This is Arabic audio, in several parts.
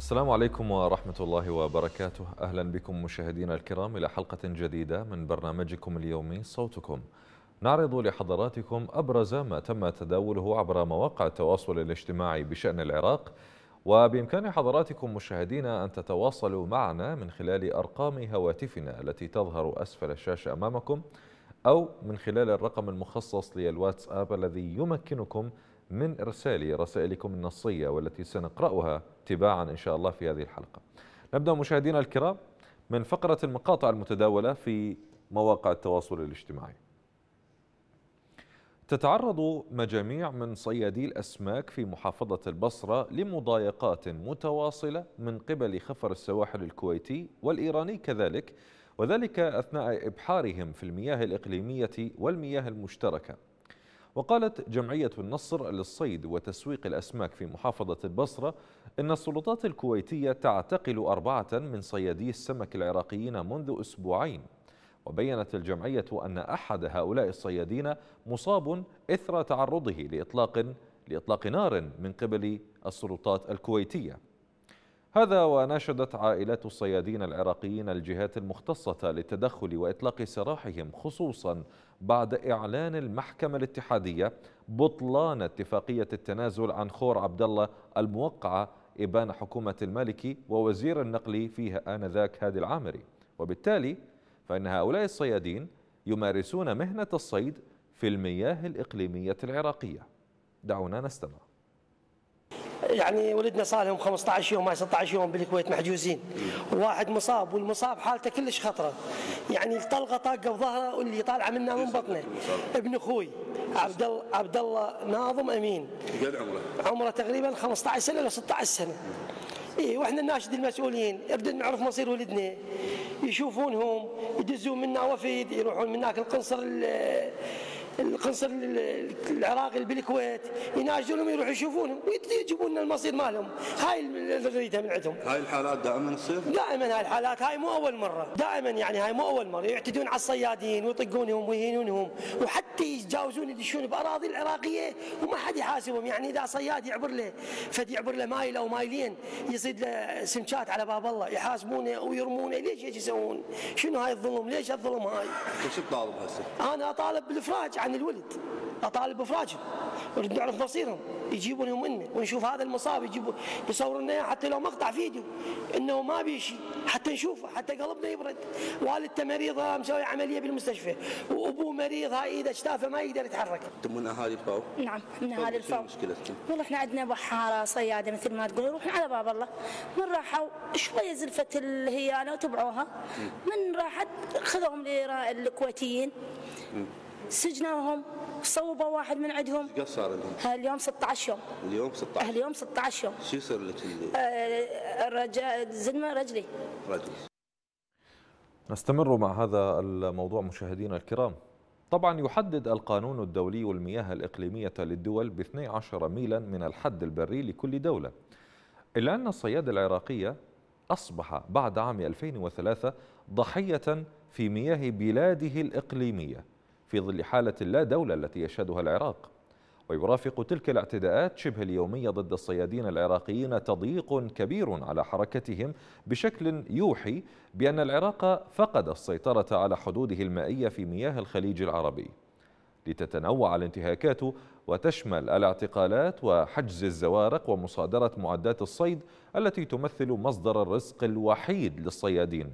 السلام عليكم ورحمة الله وبركاته. أهلا بكم مشاهدينا الكرام إلى حلقة جديدة من برنامجكم اليومي صوتكم. نعرض لحضراتكم أبرز ما تم تداوله عبر مواقع التواصل الاجتماعي بشأن العراق وبإمكان حضراتكم مشاهدينا أن تتواصلوا معنا من خلال أرقام هواتفنا التي تظهر أسفل الشاشة أمامكم أو من خلال الرقم المخصص للواتساب الذي يمكنكم من إرسال رسائلكم النصية والتي سنقرأها تباعا إن شاء الله في هذه الحلقة. نبدأ مشاهدينا الكرام من فقرة المقاطع المتداولة في مواقع التواصل الاجتماعي. تتعرض مجاميع من صيادي الأسماك في محافظة البصرة لمضايقات متواصلة من قبل خفر السواحل الكويتي والإيراني كذلك وذلك أثناء إبحارهم في المياه الإقليمية والمياه المشتركة. وقالت جمعية النصر للصيد وتسويق الأسماك في محافظة البصرة إن السلطات الكويتية تعتقل أربعة من صيادي السمك العراقيين منذ أسبوعين. وبينت الجمعية أن أحد هؤلاء الصيادين مصاب إثر تعرضه لإطلاق لإطلاق نار من قبل السلطات الكويتية. هذا وناشدت عائلات الصيادين العراقيين الجهات المختصة للتدخل وإطلاق سراحهم خصوصا بعد إعلان المحكمة الاتحادية بطلان اتفاقية التنازل عن خور عبد الله الموقعة إبان حكومة المالكي ووزير النقل فيها آنذاك هادي العامري. وبالتالي فإن هؤلاء الصيادين يمارسون مهنة الصيد في المياه الإقليمية العراقية. دعونا نستمع. يعني ولدنا صار لهم 15 يوم ما 16 يوم بالكويت محجوزين. واحد مصاب والمصاب حالته كلش خطرة. يعني الطلقه طاقة بظهره واللي طالعة منه من بطنه. ابن أخوي عبد الله عبد الله ناظم أمين. قد عمره؟ عمره تقريبا 15 سنة ل 16 سنة. اي وإحنا الناشد المسؤولين. ابدا نعرف مصير ولدنا. يشوفونهم يدزون منا وفد يروحون من هناك القنصر القنصل العراقي بالكويت يناشدونهم يروحوا يشوفونهم ويجيبون لنا المصير مالهم هاي اللي نريدها من عندهم هاي الحالات دائما تصير؟ دائما هاي الحالات هاي مو أول مرة دائما يعني هاي مو أول مرة يعتدون على الصيادين ويطقونهم ويهينونهم وحتى يتجاوزون يدشون بأراضي العراقية وما حد يحاسبهم يعني إذا صياد يعبر له فد يعبر له مايل أو مايلين يصيد له سمكات على باب الله يحاسبونه ويرمونه ليش إيش يسوون؟ شنو هاي الظلم؟ ليش الظلم هاي؟ وش تطالب هسه؟ أنا أطالب بالإفراج عن الولد. أطالب بافراجهم نريد نعرف مصيرهم يجيبونهم لنا ونشوف هذا المصاب يجيبوا يصوروا لنا حتى لو مقطع فيديو. إنه ما بيشي. حتى نشوفه. حتى قلبنا يبرد. والدته مريضة مسوي عملية بالمستشفى. وأبوه مريض. هاي ايده اشتافه ما يقدر يتحرك. أنتم من أهالي الفاو؟ نعم. من أهالي الفاو شو مشكلتكم؟ والله إحنا عندنا بحارة صيادة مثل ما تقول يروحون على باب الله. من راحوا؟ شوية زلفت الهيانه وتبعوها. من راحت خذوهم الكويتيين. سجناهم صوبوا واحد من عندهم. قد صار لهم؟ اليوم 16 يوم. اليوم 16 اليوم 16 يوم. شو يصير لك آه، الرجال زلمة رجلي. الرجل؟ نستمر مع هذا الموضوع مشاهدينا الكرام. طبعا يحدد القانون الدولي المياه الإقليمية للدول ب 12 ميلا من الحد البري لكل دولة إلا أن الصياد العراقية أصبح بعد عام 2003 ضحية في مياه بلاده الإقليمية. في ظل حالة لا دولة التي يشهدها العراق. ويرافق تلك الاعتداءات شبه اليومية ضد الصيادين العراقيين تضييق كبير على حركتهم بشكل يوحي بأن العراق فقد السيطرة على حدوده المائية في مياه الخليج العربي. لتتنوع الانتهاكات وتشمل الاعتقالات وحجز الزوارق ومصادرة معدات الصيد التي تمثل مصدر الرزق الوحيد للصيادين.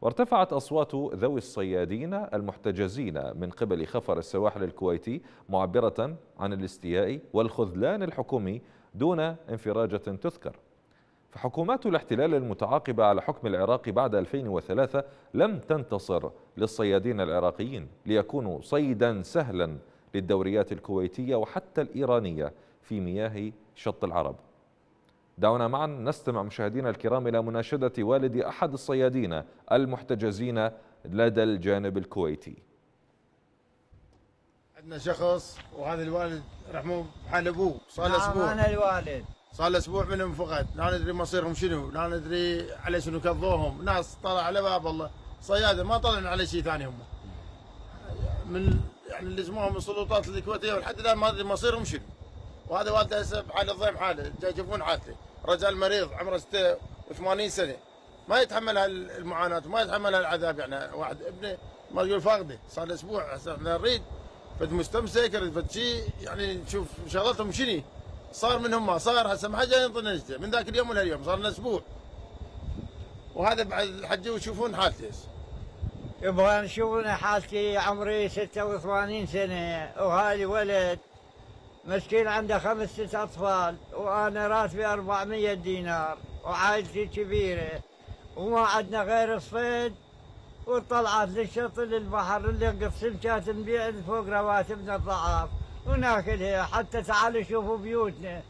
وارتفعت أصوات ذوي الصيادين المحتجزين من قبل خفر السواحل الكويتي معبرة عن الاستياء والخذلان الحكومي دون انفراجة تذكر. فحكومات الاحتلال المتعاقبة على حكم العراق بعد 2003 لم تنتصر للصيادين العراقيين ليكونوا صيدا سهلا للدوريات الكويتية وحتى الإيرانية في مياه شط العرب. دعونا معا نستمع مشاهدينا الكرام إلى مناشدة والد أحد الصيادين المحتجزين لدى الجانب الكويتي. عندنا شخص وهذا الوالد رحمه حال أبوه. صار له نعم أسبوع. أنا الوالد. صار له أسبوع منهم فقد لا ندري مصيرهم شنو لا ندري على شنو كضوهم ناس طلع على باب الله. صيادة ما طلعنا على شيء ثاني هم. من يعني اللي اسمهم السلطات الكويتية ولحد الآن ما أدري مصيرهم شنو. وهذا والده هسه بحال الضيم حاله جاي يشوفون حالته. رجال مريض عمره 86 سنة. ما يتحمل هالمعاناة وما يتحمل هالعذاب يعني. واحد ابنه ما يقول فاقده. صار له أسبوع هسه إحنا نريد. فد مستمسك فد شيء يعني نشوف شغلتهم شنو. صار منهم ما صار هسه ما حد ينطينا نجده من ذاك اليوم لهاليوم صار لنا أسبوع. وهذا بعد الحج يشوفون حالتي هسه يبغى نشوفون حالتي عمري 86 سنة وهالي ولد. مسكين عنده خمس ست أطفال وأنا راتبي 400 دينار وعائلتي كبيرة وما عندنا غير الصيد والطلعات للشط للبحر اللي نقص سمكات نبيع فوق رواتبنا الضعاف وناكلها حتى تعالوا شوفوا بيوتنا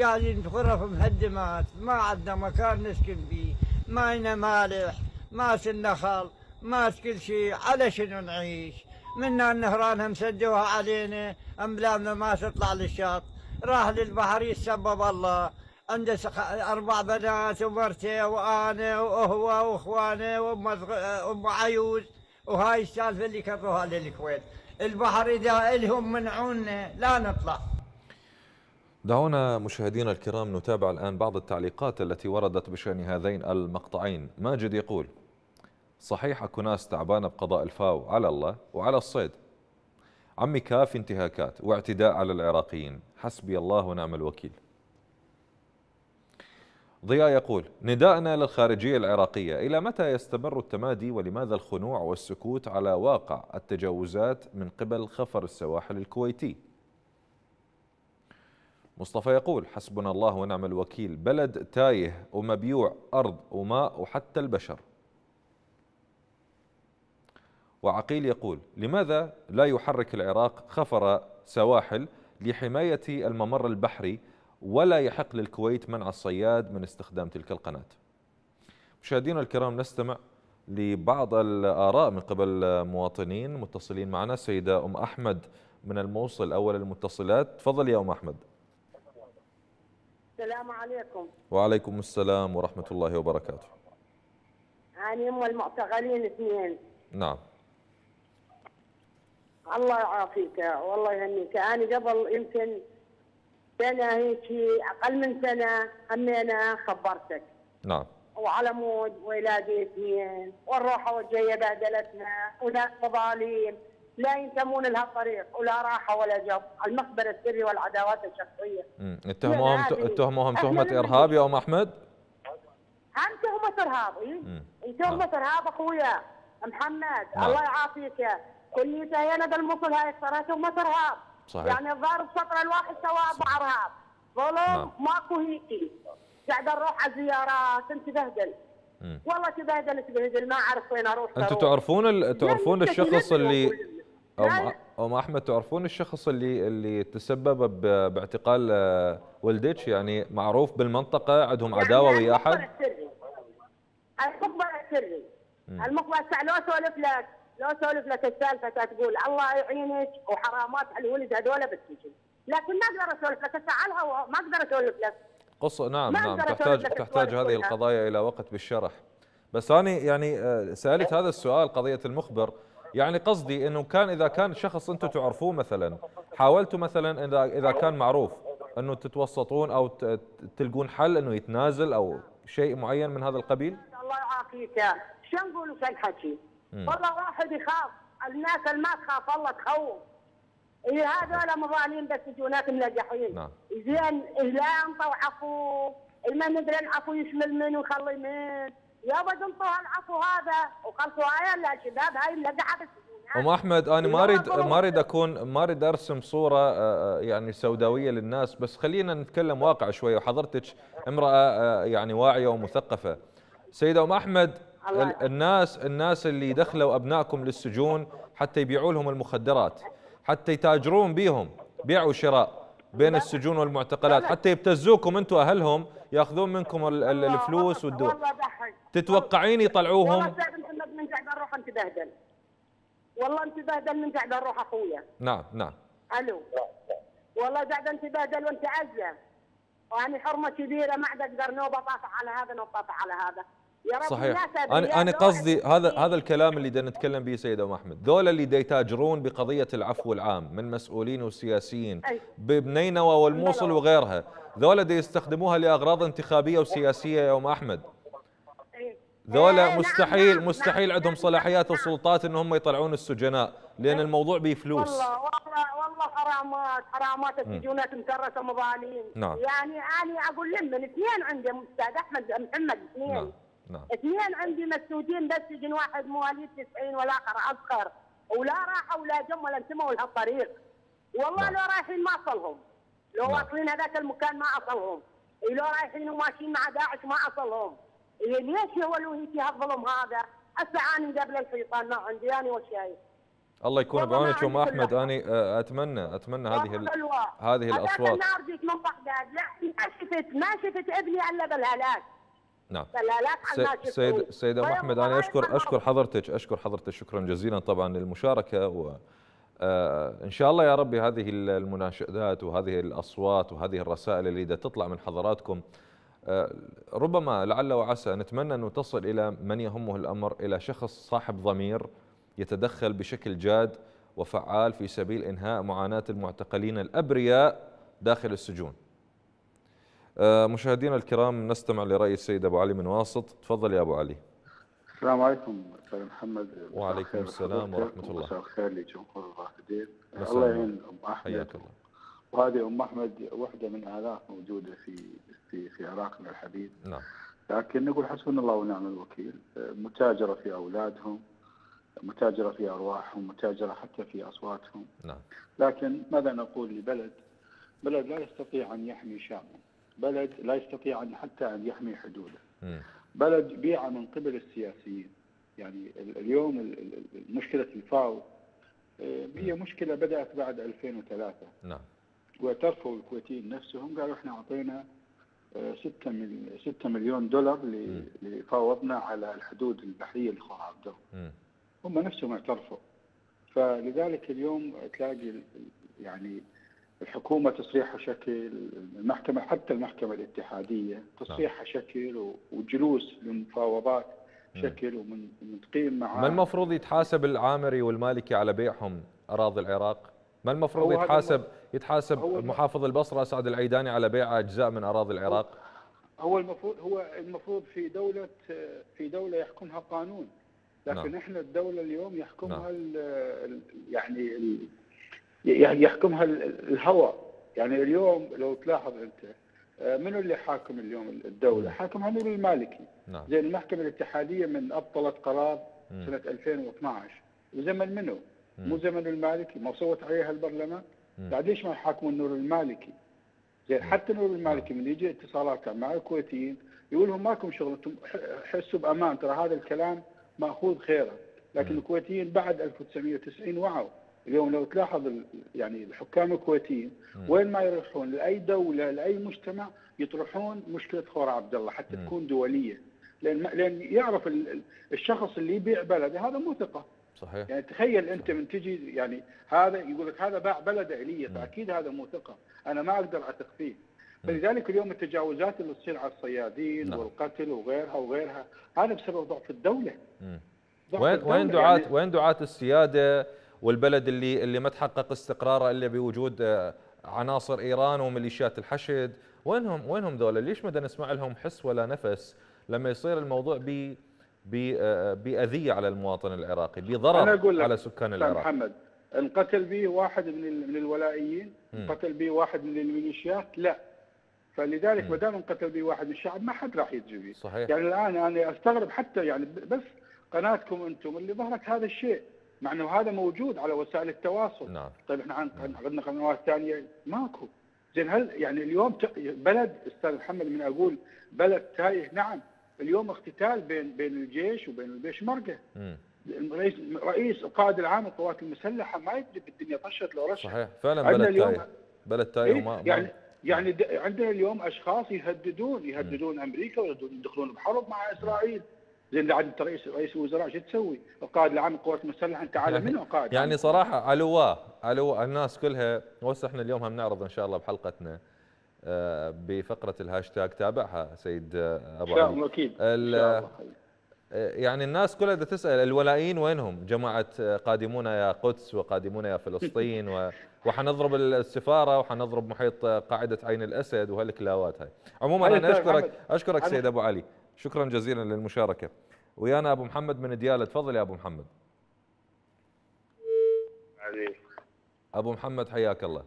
قاعدين غرف مهدمات ما عندنا مكان نسكن فيه ماينا مالح ماس النخل ماس كل شيء على شنو نعيش؟ منا النهران هم سدوها علينا املامنا ما تطلع للشاط. راح للبحر يسبب الله. عنده أربع بنات ومرته وأنا وهو وإخوانه وأم عيوز. وهاي السالفة اللي كرروها للكويت. البحر إذا إلهم منعونا لا نطلع. دعونا مشاهدينا الكرام نتابع الآن بعض التعليقات التي وردت بشأن هذين المقطعين. ماجد يقول صحيح أكو ناس تعبانة بقضاء الفاو على الله وعلى الصيد. عمي كافي انتهاكات واعتداء على العراقيين. حسبي الله ونعم الوكيل. ضياء يقول نداءنا للخارجية العراقية إلى متى يستمر التمادي ولماذا الخنوع والسكوت على واقع التجاوزات من قبل خفر السواحل الكويتي؟ مصطفى يقول حسبنا الله ونعم الوكيل. بلد تايه ومبيوع أرض وماء وحتى البشر. وعقيل يقول لماذا لا يحرك العراق خفر سواحل لحماية الممر البحري ولا يحق للكويت منع الصياد من استخدام تلك القناة؟ مشاهدينا الكرام نستمع لبعض الآراء من قبل مواطنين متصلين معنا. سيدة أم أحمد من الموصل أول المتصلات. تفضل يا أم أحمد. السلام عليكم. وعليكم السلام ورحمة الله وبركاته. أنا أم المعتقلين اثنين. نعم. الله يعافيك والله يهنيك أنا قبل يمكن سنة هيك أقل من سنة همينا خبرتك نعم وعلى مود ولادي اثنين والروحة والجاية بهدلتنا وناس مظالم لا ينتمون لها طريق ولا راحة ولا جب المخبر السري والعداوات الشخصية مم. اتهموهم. اتهموهم من- إرهاب يا أم أحمد هم تهمة إرهاب مم. إيه؟ تهمة إرهاب أخويا محمد نعم. الله يعافيك كل هنا بالمصل هاي ترى تهمة إرهاب صحيح. يعني الظاهر السطر الواحد سواء مع إرهاب ظلم نعم. ماكو هيك. قاعد نروح على زيارات انت بهدل. والله تبهدل تبهدل ما اعرف وين أروح أروح. تعرفون ال... تعرفون الشخص اللي لا، أم أحمد تعرفون الشخص اللي اللي تسبب. باعتقال آه، ولدك يعني معروف بالمنطقة عندهم يعني عداوة ويا المخبر أحد السري. المخبر السري. المخبر السري. لو اسولف لك. لو اسولف لك السالفة تقول الله يعينك وحرامات على الولد هذول بالسجن لكن ما أقدر أسولف لك على الهواء ما أقدر أسولف لك قصة نعم نعم تحتاج تحتاج هذه. القضايا إلى وقت بالشرح بس أنا يعني آه، سألت هذا السؤال قضية المخبر يعني قصدي إنه كان إذا كان شخص أنتم تعرفوه مثلا حاولتوا مثلا إذا إذا كان معروف أنه تتوسطون أو تلقون حل إنه يتنازل أو شيء معين من هذا القبيل؟ الله يعافيك شو نقول وش الحكي؟ والله واحد يخاف. الناس اللي ما تخاف الله تخوف. إيه هذول مظالم بس يجونات ملقحين نعم. زين لا انطوا عفو. ما ندري العفو يشمل من ويخلي من. يابا انطوا العفو هذا. وخلصوا هاي لا الشباب هاي ملقحه بالسجون أم أحمد أنا ما اريد ما أريد اكون ما أريد أرسم صورة آه، آه، يعني سوداوية للناس بس خلينا نتكلم واقع شوي وحضرتك امرأة آه، يعني واعية ومثقفة. سيدة أم أحمد الناس الناس اللي دخلوا أبنائكم للسجون حتى يبيعوا لهم المخدرات حتى يتاجرون بيهم بيع وشراء بين السجون والمعتقلات حتى يبتزوكم أنتم أهلهم ياخذون منكم ال- ال- الفلوس ضحك تتوقعين والله يطلعوهم؟ من قاعد أروح أنت بهدل. والله أنت بهدل من قاعد أروح أخويا. نعم نعم. ألو. والله قاعد أنت بهدل وأنت عزة. وأنا حرمة كبيرة ما عاد أقدر نوبة طافح على هذا نوبة طافح على هذا. يا رب صحيح أنا أنا قصدي هذا. هذا الكلام اللي دا نتكلم به سيد أبو احمد ذولا اللي يتاجرون بقضية العفو العام من مسؤولين وسياسيين. ببنينوى والموصل. وغيرها ذولا يستخدموها لأغراض انتخابية وسياسية يا ام أحمد ذولا نعم، مستحيل نعم، مستحيل نعم، عندهم صلاحيات. وسلطات ان هم يطلعون السجناء لأن الموضوع به فلوس والله والله والله حرامات حرامات السجونات مكرسة مظالم نعم. يعني أنا أقول لمن اثنين عندي أستاذ أحمد محمد اثنين نعم نعم. اثنين عندي مسدودين بس سجن واحد مواليد 90 والآخر أصغر. ولا راحوا ولا جم ولا انتموا لهالطريق. والله نعم. لو رايحين ما أصلهم. لو نعم. واصلين هذاك المكان ما أصلهم. لو رايحين وماشيين مع داعش ما أصلهم. إيه ليش هو الوهيتي هالظلم هذا؟ هسه أنا قبل الشيطان ما عندي أنا وشايف الله يكون بعونك أم أحمد. اني آه، أتمنى أتمنى هذه ال-. هذه الأصوات. النهار جيت من بغداد لا ما شفت ما شفت ابني إلا بالهلاك. نعم. سيد سيد ام أحمد أنا اشكر أشكر حضرتك أشكر حضرتك شكرا جزيلا طبعا للمشاركة و آه، إن شاء الله يا ربي هذه المناشدات وهذه الأصوات وهذه الرسائل اللي دا تطلع من حضراتكم آه، ربما لعل وعسى نتمنى انه تصل إلى من يهمه الأمر إلى شخص صاحب ضمير يتدخل بشكل جاد وفعال في سبيل إنهاء معاناة المعتقلين الأبرياء داخل السجون. آه، مشاهدينا الكرام نستمع لرأي السيد أبو علي من واسط، تفضل يا أبو علي. السلام عليكم أستاذ محمد. مساء وعليكم السلام ورحمة الله. ومساء الخير لجمهور الرافدين مساء الله. يعين أم أحمد. حياك الله. وهذه أم أحمد واحدة من آلاف موجودة في في في عراقنا الحبيب نعم. لكن نقول حسبنا الله ونعم الوكيل. متاجرة في أولادهم متاجرة في أرواحهم متاجرة حتى في أصواتهم. نعم. لكن ماذا نقول لبلد؟ بلد لا يستطيع أن يحمي شعبه. بلد لا يستطيع أن حتى أن يحمي حدوده. بلد بيع من قبل السياسيين. يعني ال- اليوم ال- ال- مشكلة الفاو آه، هي مشكلة بدأت بعد 2003 نعم. واعترفوا الكويتيين نفسهم قالوا إحنا أعطينا 6 6 مليون دولار لفاوضنا على الحدود البحرية لخور عبد. هم نفسهم اعترفوا. فلذلك اليوم تلاقي يعني الحكومة تصريحها شكل المحكمة حتى المحكمة الاتحادية تصريحها شكل وجلوس للمفاوضات شكل ومن من تقيم معاه ما المفروض يتحاسب العامري والمالكي على بيعهم أراضي العراق؟ ما المفروض يتحاسب يتحاسب محافظ البصرة اسعد العيداني على بيع أجزاء من أراضي العراق؟ هو المفروض هو المفروض في دولة في دولة يحكمها قانون لكن نعم. إحنا الدولة اليوم يحكمها نعم. يعني يعني يحكمها ال- الهوى يعني اليوم لو تلاحظ أنت آه، منو اللي حاكم اليوم الدولة؟ حاكمها نور المالكي نعم زين المحكمة الاتحادية من أبطلت قرار مم. سنة 2012 وزمن منو؟ مو زمن المالكي ما صوت عليها البرلمان. بعد ليش ما يحاكمون نور المالكي؟ زين حتى نور المالكي من يجي اتصالات مع الكويتيين يقول لهم ماكم شغل أنتم حسوا بأمان ترى هذا الكلام مأخوذ خيره لكن. الكويتيين بعد 1990 وعوا اليوم لو تلاحظ يعني الحكام الكويتيين. وين ما يروحون لأي دولة لأي مجتمع يطرحون مشكلة خور عبد الله حتى. تكون دولية. لأن لأن يعرف ال- ال- الشخص اللي يبيع بلده هذا مو ثقة. صحيح. يعني تخيل أنت من تجي يعني هذا يقول لك هذا باع بلده الي فأكيد هذا مو ثقة. أنا ما أقدر أثق فيه. فلذلك اليوم التجاوزات اللي تصير على الصيادين نعم. والقتل وغيرها وغيرها هذا بسبب ضعف الدولة. ضعف وين الدولة وين دعاة يعني وين دعاة السيادة؟ والبلد اللي اللي ما تحقق استقراره إلا بوجود آه، عناصر إيران وميليشيات الحشد. وينهم وينهم ذولا؟ ليش ما نسمع لهم حس ولا نفس؟ لما يصير الموضوع ب آه، بأذية على المواطن العراقي بضرر أقول لك على سكان العراق. محمد انقتل به واحد من من الولائيين. انقتل به واحد من الميليشيات لا. فلذلك. ما دام انقتل به واحد من الشعب ما حد راح يجي به. صحيح. يعني الآن أنا أستغرب حتى يعني بس قناتكم أنتم اللي ظهرت هذا الشيء. مع إنه هذا موجود على وسائل التواصل. نعم. طيب إحنا عن- عندنا قنوات ثانية. ماكو. زين هل يعني اليوم بلد أستاذ محمد من أقول بلد تايه؟ نعم. اليوم اقتتال بين بين الجيش وبين البيشمركه. رئيس رئيس القائد العام للقوات المسلحة ما يدري بالدنيا طشت لو رشح صحيح. فعلا بلد اليوم تايه. بلد تايه إيه؟ وما يعني ما- يعني عندنا اليوم أشخاص يهددون يهددون أمريكا ويهددون يدخلون بحرب مع إسرائيل. زين اللي عاد انت رئيس رئيس الوزراء شو تسوي؟ القائد العام للقوات المسلحه انت عالم منه قائد يعني؟ صراحة علواه علو الناس كلها وهسه إحنا اليوم هم نعرض إن شاء الله بحلقتنا آه، بفقرة الهاشتاج تابعها سيد آه، أبو علي الله ال- شاء الله خير. يعني الناس كلها بدها تسأل الولايين وينهم؟ جماعة قادمون يا قدس وقادمون يا فلسطين و... وحنضرب السفاره وحنضرب محيط قاعدة عين الأسد وهالكلاوات هاي. عموما أنا اشكرك. أشكرك سيد أبو علي، شكرا جزيلا للمشاركة. ويانا أبو محمد من ديالة، تفضل يا أبو محمد. عزيز أبو محمد حياك الله.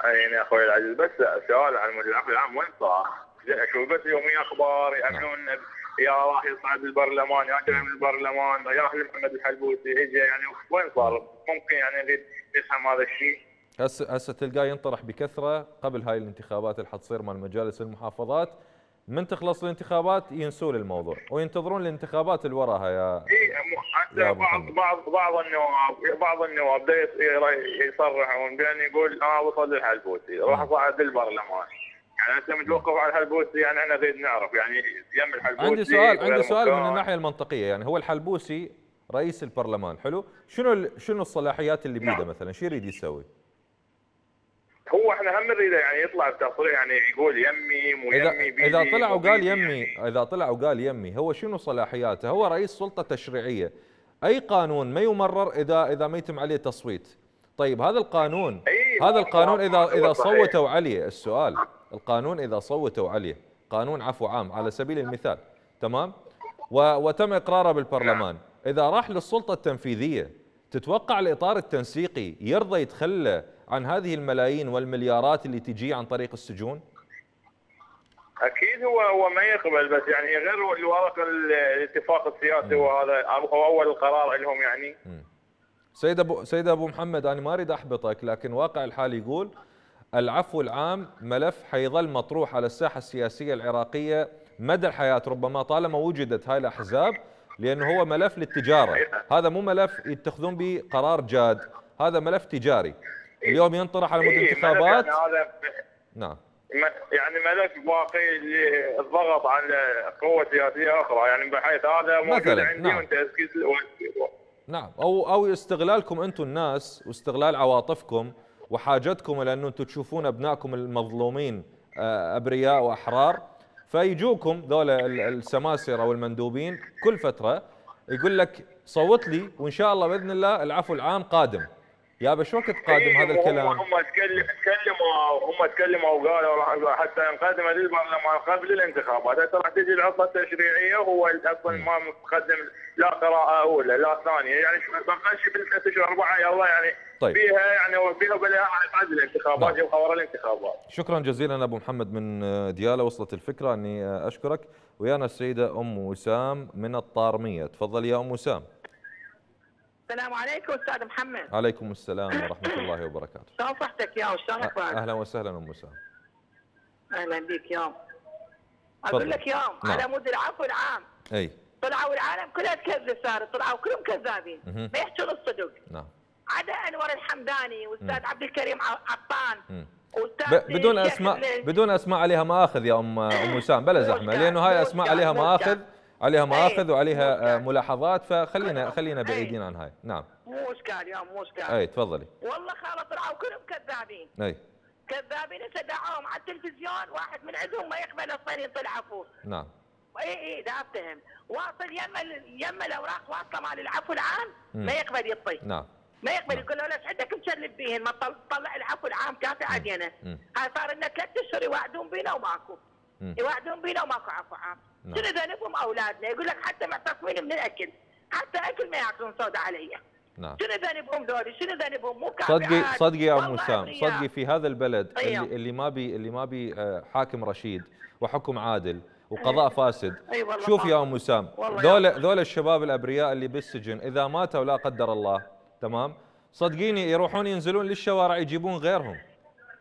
عيني يا أخوي العزيز بس سؤال عن المدير العام العام وين صار؟ أشوف بس يوميا أخبار يأمنون يا راح يصعد البرلمان يا جاي من البرلمان يا أهل محمد الحلبوسي اجى يعني وين صار؟ ممكن يعني نريد نفهم هذا الشيء هسه هسه تلقاه ينطرح بكثرة قبل هاي الانتخابات اللي حتصير مال مجالس المحافظات من تخلص الانتخابات ينسون الموضوع وينتظرون الانتخابات اللي وراها يا اي حتى بعض محمد. بعض بعض النواب بعض النواب بدا يص- يصرحون بأن يقول آه وصل للحلبوسي راح صعد البرلمان يعني أنت متوقف على الحلبوسي يعني إحنا نريد نعرف يعني يم الحلبوسي عندي سؤال عندي سؤال من؟ الناحية المنطقية يعني هو الحلبوسي رئيس البرلمان حلو؟ شنو شنو الصلاحيات اللي بيده مثلا؟ شو يريد يسوي؟ هو إحنا هم نريده يعني يطلع بتصريح يعني يقول يمي مو يمي بيدي إذا طلع وقال يمي يعني. إذا طلع وقال يمي هو شنو صلاحياته؟ هو رئيس سلطة تشريعية. أي قانون ما يمرر اذا إذا ما يتم عليه تصويت؟ طيب هذا القانون أي، هذا القانون اذا إذا. صوتوا عليه السؤال القانون إذا صوتوا عليه قانون عفو عام على سبيل المثال تمام؟ وتم إقراره بالبرلمان. إذا راح للسلطة التنفيذية تتوقع الإطار التنسيقي يرضى يتخلى عن هذه الملايين والمليارات اللي تجي عن طريق السجون؟ أكيد هو هو ما يقبل بس يعني غير الورق ال- الاتفاق السياسي وهذا هو أول القرار لهم يعني. سيد ابو سيد أبو محمد أنا ما أريد أحبطك لكن واقع الحال يقول العفو العام ملف حيظل مطروح على الساحة السياسية العراقية مدى الحياة ربما طالما وجدت هاي الأحزاب لأنه هو ملف للتجارة. هذا مو ملف يتخذون به قرار جاد هذا ملف تجاري. اليوم ينطرح على مود إيه، انتخابات. يعني نعم. يعني ملف باقي للضغط على قوة سياسية أخرى يعني بحيث هذا موجود مثلاً، عندي نعم. وأنت أسكت و- نعم. أو أو استغلالكم أنتم الناس واستغلال عواطفكم وحاجتكم إلى أنه أنتم تشوفون أبنائكم المظلومين آه، أبرياء وأحرار. فيجوكم ذولا ال- السماسرة والمندوبين كل فترة يقول لك صوت لي وإن شاء الله بإذن الله العفو العام قادم. يا بش وقت قادم هذا هم- الكلام؟ هم تكلم تكلموا هم تكلموا وقالوا راح حتى ينقدم للبرلمان قبل الانتخابات. راح تجي العطله التشريعية هو أصلا ما مقدم لا قراءة أولى لا ثانية. يعني شو بقى شي بالثلاث اشهر اربعه يلا يعني طيب. فيها يعني فيها بلا بعد الانتخابات نعم. يبقى ورا الانتخابات. شكرا جزيلا أبو محمد من دياله وصلت الفكرة. أني أشكرك. ويانا السيدة أم وسام من الطارمية. تفضل يا أم وسام. السلام عليكم أستاذ محمد. عليكم السلام ورحمة الله وبركاته. شلون صحتك يا وشلون أخبارك؟ أهلا وسهلا أم وسام أهلا بك يوم. أقول لك يوم نعم. على مود العفو العام. أي. طلعوا العالم كلها تكذب صار طلعوا كلهم كذابين. ما يحكون الصدق. نعم. عدا أنور الحمداني واستاذ عبد الكريم عطان بدون اسماء بدون أسماء عليها ماخذ يا ام أم وسام بلا زحمة لأنه هاي أسماء عليها. ماخذ عليها مآخذ أي، وعليها آه،. ملاحظات فخلينا خلينا. بعيدين عن هاي. نعم. مو إشكال يوم مو إشكال. اي تفضلي. والله خالة طلعوا كلهم كذابين. اي كذابين تدعوهم على التلفزيون واحد من عندهم ما يقبل أصلا يطلع عفو نعم. اي اي دا أفتهم. واصل يم يم الأوراق واصلة مال العفو العام. ما يقبل يطي. نعم. ما يقبل يقول له ليش عندك مشلب بيهن؟ ما تطل- تطلع العفو العام كافي علينا. هاي صار لنا ثلاث أشهر يوعدون بينا وماكو. يوعدون بينا وماكو عفو عام نعم. شنو ذنبهم؟ أولادنا. يقول لك حتى معتصمين من الأكل. حتى أكل ما ياكلون سودا علي. نعم. شنو ذنبهم ذولي؟ شنو ذنبهم؟ مو صدق. صدقي يا ام وسام. صدقي في هذا البلد أيوه. اللي, اللي ما بي اللي ما بي آه، حاكم رشيد وحكم عادل وقضاء فاسد. أي والله شوف يا ام وسام ذولا ذولا الشباب الأبرياء اللي بالسجن إذا ماتوا لا قدر الله تمام؟ صدقيني يروحون ينزلون للشوارع يجيبون غيرهم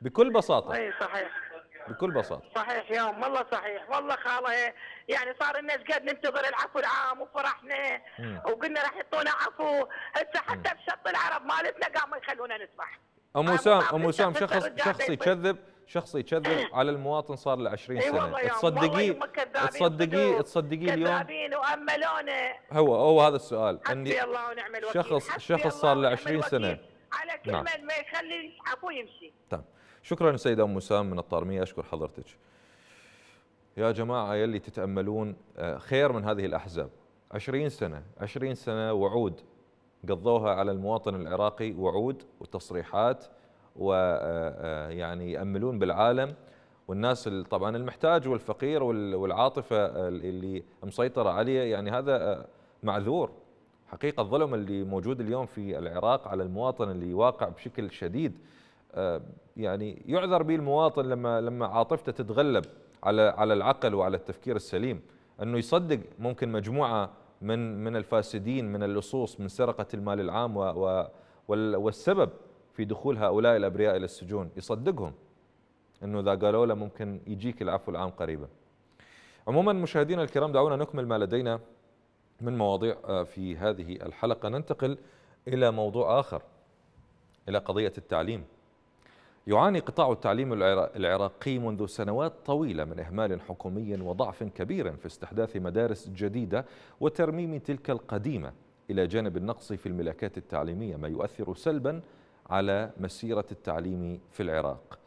بكل بساطة. أي صحيح. بكل بساطة. صحيح يوم والله صحيح. والله خاله يعني صار الناس قد ننتظر العفو العام وفرحنا. مم. وقلنا راح يعطونا عفو. هسه حتى بشط العرب مالتنا قاموا يخلونا نسمح أم وسام أم وسام شخص شخص. يكذب شخص يكذب على المواطن صار له 20 اي سنة. تصدقيه تصدقيه صدق. تصدقيه اليوم؟ كذابين وأملونا. هو هو هذا السؤال. حسبي الله ونعم الوكيل. شخص شخص صار له ونعم 20 سنة. على كل نعم. من ما يخلي العفو يمشي. تمام شكرا سيدة أم وسام من الطارمية أشكر حضرتك. يا جماعة يلي تتأملون آه، خير من هذه الأحزاب. عشرين سنة عشرين سنة وعود قضوها على المواطن العراقي وعود وتصريحات ويعني يأملون بالعالم. والناس طبعا المحتاج والفقير والعاطفة اللي مسيطرة عليه يعني هذا معذور. حقيقة الظلم اللي موجود اليوم في العراق على المواطن اللي واقع بشكل شديد يعني يعذر به المواطن لما لما عاطفته تتغلب على على العقل وعلى التفكير السليم أنه يصدق ممكن مجموعة من من الفاسدين من اللصوص من سرقة المال العام و والسبب في دخول هؤلاء الأبرياء إلى السجون يصدقهم أنه إذا قالوا له ممكن يجيك العفو العام قريبا. عموما مشاهدينا الكرام دعونا نكمل ما لدينا من مواضيع آه، في هذه الحلقة ننتقل إلى موضوع آخر إلى قضية التعليم. يعاني قطاع التعليم العراقي منذ سنوات طويلة من إهمال حكومي وضعف كبير في استحداث مدارس جديدة وترميم تلك القديمة. إلى جانب النقص في الملاكات التعليمية ما يؤثر سلبا على مسيرة التعليم في العراق.